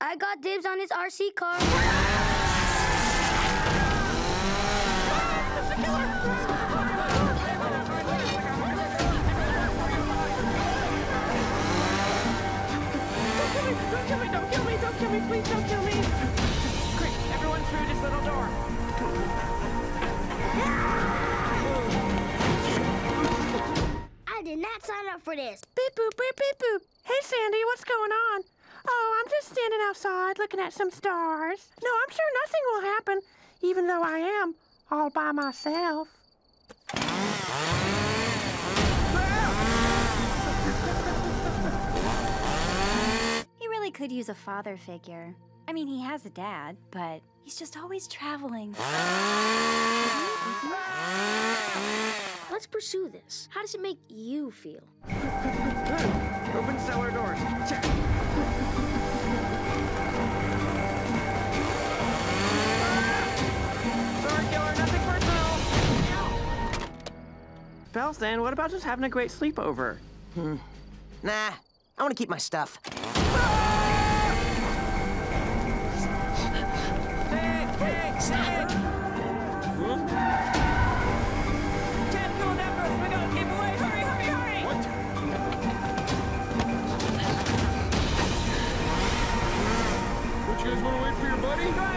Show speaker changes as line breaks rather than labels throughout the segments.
I got dibs on his RC car.
Don't kill me, don't kill me, don't kill me, please don't kill me. Quick, everyone through this little door.
I did not sign up for this.
Beep boop, beep beep boop. Hey Sandy, what's going on? Oh, I'm just standing outside looking at some stars. No, I'm sure nothing will happen, even though I am all by myself.
He really could use a father figure. I mean, he has a dad, but he's just always traveling.
Let's pursue this. How does it make you feel?
Open cellar doors. Check.
Belson, what about just having a great sleepover? Hmm.
Nah, I want to keep my stuff.
Hey, hey, hey! Can't go that. We gotta keep away. Hurry, hurry, hurry!
Don't you guys want to wait for your buddy?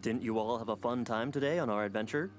Didn't you all have a fun time today on our adventure?